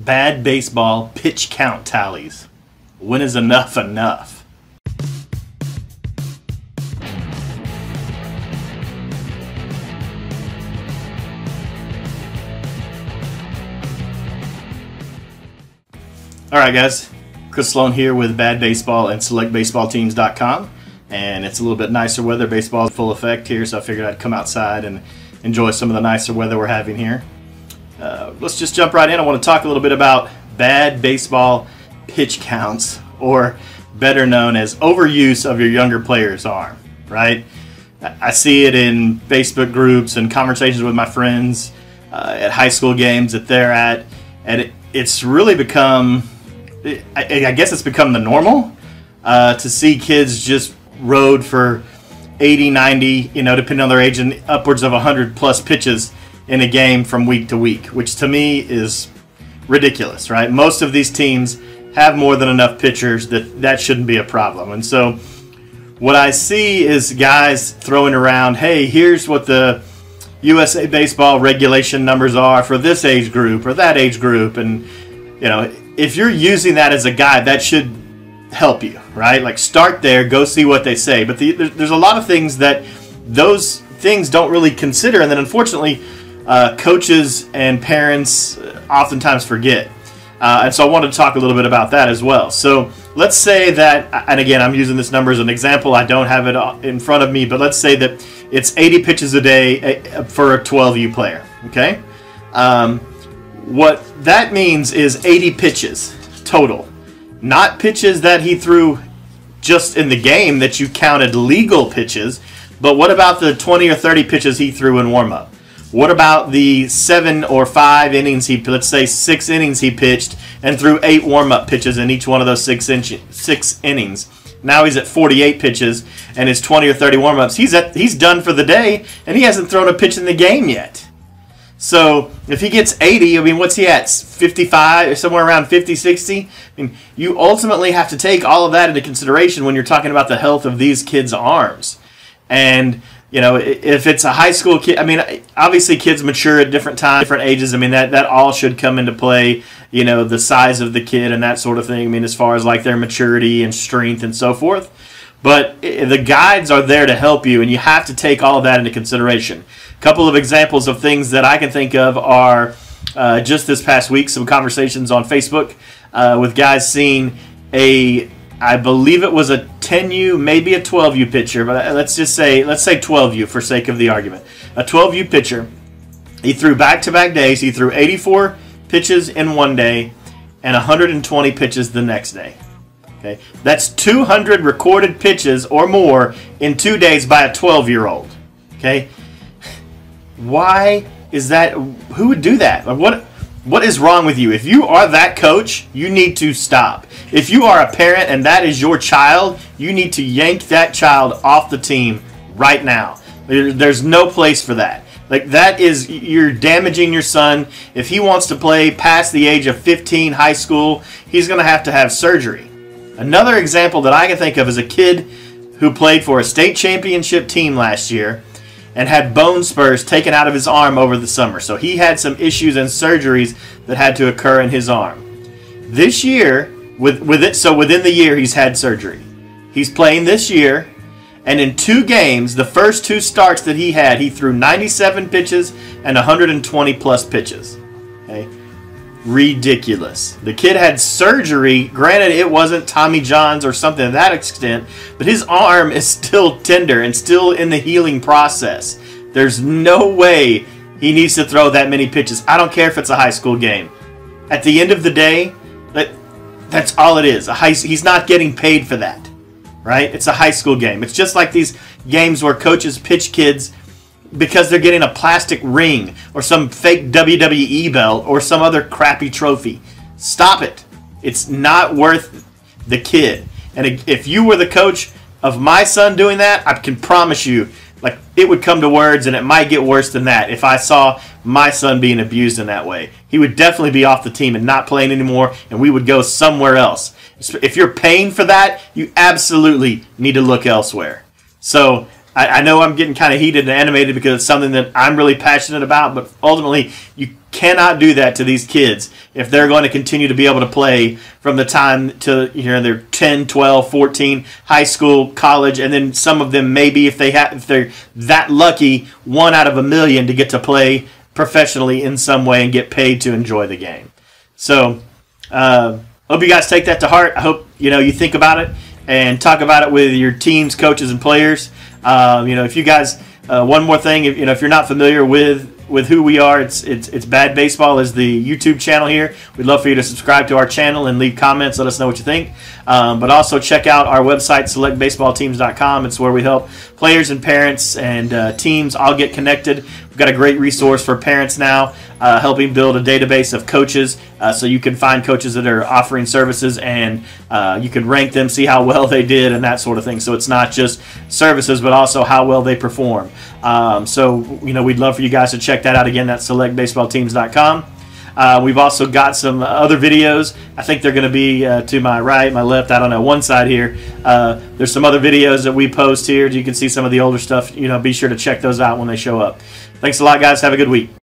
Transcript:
Bad baseball pitch count tallies. When is enough enough? All right, guys. Chris Sloan here with Bad Baseball and SelectBaseballTeams.com. And it's a little bit nicer weather. Baseball's full effect here, so I figured I'd come outside and enjoy some of the nicer weather we're having here. Uh, let's just jump right in. I want to talk a little bit about bad baseball pitch counts, or better known as overuse of your younger player's arm, right? I see it in Facebook groups and conversations with my friends uh, at high school games that they're at, and it, it's really become, I, I, guess it's become the normal uh, to see kids just rode for 80, 90, you know, depending on their age, and upwards of 100 plus pitches in a game from week to week, which to me is ridiculous, right? Most of these teams have more than enough pitchers that that shouldn't be a problem. And so what I see is guys throwing around, hey, here's what the USA baseball regulation numbers are for this age group or that age group. And, you know, if you're using that as a guide, that should help you, right? Like start there, go see what they say. But the, there's a lot of things that those things don't really consider. And then unfortunately, uh, coaches and parents oftentimes forget. Uh, and so I wanted to talk a little bit about that as well. So let's say that, and again, I'm using this number as an example. I don't have it in front of me, but let's say that it's 80 pitches a day eh, for a 12U player. Okay? Um, what that means is 80 pitches total, not pitches that he threw just in the game that you counted legal pitches, but what about the 20 or 30 pitches he threw in warm up? What about the seven or five innings he, let's say six innings he pitched and threw eight warm up pitches in each one of those six six innings? Now he's at 48 pitches and his 20 or 30 warm ups. He's at he's done for the day and he hasn't thrown a pitch in the game yet. So if he gets 80, I mean, what's he at? 55 or somewhere around 50, 60? I mean, you ultimately have to take all of that into consideration when you're talking about the health of these kids' arms. And you know, if it's a high school kid, I mean, obviously kids mature at different times, different ages. I mean, that, that all should come into play, you know, the size of the kid and that sort of thing. I mean, as far as like their maturity and strength and so forth. But the guides are there to help you, and you have to take all of that into consideration. A couple of examples of things that I can think of are uh, just this past week, some conversations on Facebook uh, with guys seeing a I believe it was a 10U, maybe a 12U pitcher, but uh, let's just say let's say 12U for sake of the argument. A 12U pitcher. He threw back-to-back days. He threw 84 pitches in one day and 120 pitches the next day. Okay, that's 200 recorded pitches or more in two days by a 12-year-old. Okay, why is that? Who would do that? Like What what is wrong with you? If you are that coach, you need to stop. If you are a parent and that is your child, you need to yank that child off the team right now. There's no place for that. Like that is you're damaging your son. If he wants to play past the age of 15 high school, he's going to have to have surgery. Another example that I can think of is a kid who played for a state championship team last year and had bone spurs taken out of his arm over the summer. So he had some issues and surgeries that had to occur in his arm. This year, with, with it, so within the year, he's had surgery. He's playing this year, and in two games, the first two starts that he had, he threw 97 pitches and 120 plus pitches. Ridiculous. The kid had surgery. Granted, it wasn't Tommy John's or something to that extent, but his arm is still tender and still in the healing process. There's no way he needs to throw that many pitches. I don't care if it's a high school game. At the end of the day, that that's all it is. A high, he's not getting paid for that, right? It's a high school game. It's just like these games where coaches pitch kids because they're getting a plastic ring or some fake WWE belt or some other crappy trophy. Stop it. It's not worth the kid. And if you were the coach of my son doing that, I can promise you, like it would come to words and it might get worse than that if I saw my son being abused in that way. He would definitely be off the team and not playing anymore and we would go somewhere else. If you're paying for that, you absolutely need to look elsewhere. So I, I know I'm getting kind of heated and animated because it's something that I'm really passionate about, but ultimately, you cannot do that to these kids if they're going to continue to be able to play from the time to you know they're 10 12 14 high school college and then some of them maybe if they have if they're that lucky one out of a million to get to play professionally in some way and get paid to enjoy the game. So uh, hope you guys take that to heart. I hope you know you think about it and talk about it with your teams coaches and players um, you know if you guys uh, one more thing if you know if you're not familiar with with who we are. It's it's it's Bad Baseball is the YouTube channel here. We'd love for you to subscribe to our channel and leave comments. Let us know what you think. Um, but also check out our website, selectbaseballteams.com. It's where we help players and parents and uh, teams all get connected. We've got a great resource for parents now, uh, helping build a database of coaches uh, so you can find coaches that are offering services and uh, you can rank them, see how well they did, and that sort of thing. So it's not just services, but also how well they perform. Um, so, you know, we'd love for you guys to check that out again. That's selectbaseballteams.com. Uh, we've also got some other videos. I think they're going to be uh, to my right, my left. I don't know. One side here. Uh, there's some other videos that we post here. You can see some of the older stuff. You know, be sure to check those out when they show up. Thanks a lot, guys. Have a good week.